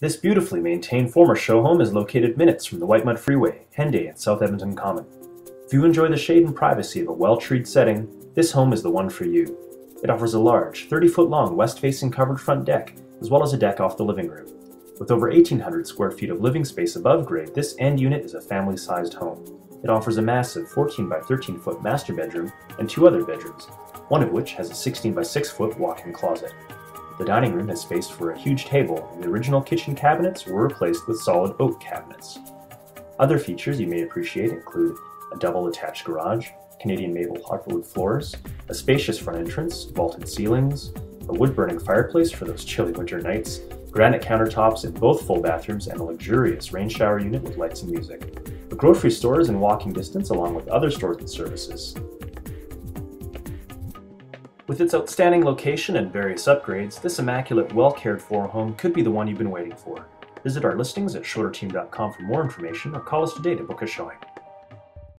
This beautifully maintained former show home is located minutes from the Whitemud Freeway, Henday, and South Edmonton Common. If you enjoy the shade and privacy of a well-treed setting, this home is the one for you. It offers a large, 30-foot long west-facing covered front deck, as well as a deck off the living room. With over 1,800 square feet of living space above grade, this end unit is a family-sized home. It offers a massive 14 by 13 foot master bedroom and two other bedrooms, one of which has a 16 by 6 foot walk-in closet. The dining room has space for a huge table, and the original kitchen cabinets were replaced with solid oak cabinets. Other features you may appreciate include a double attached garage, Canadian maple hardwood floors, a spacious front entrance, vaulted ceilings, a wood-burning fireplace for those chilly winter nights, granite countertops in both full bathrooms, and a luxurious rain shower unit with lights and music. A grocery store is in walking distance along with other stores and services. With its outstanding location and various upgrades, this immaculate, well cared for home could be the one you've been waiting for. Visit our listings at schroderteam.com for more information or call us today to book a showing.